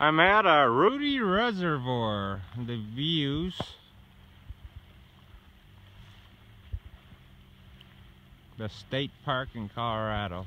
I'm at a Rudy Reservoir. The views. The state park in Colorado.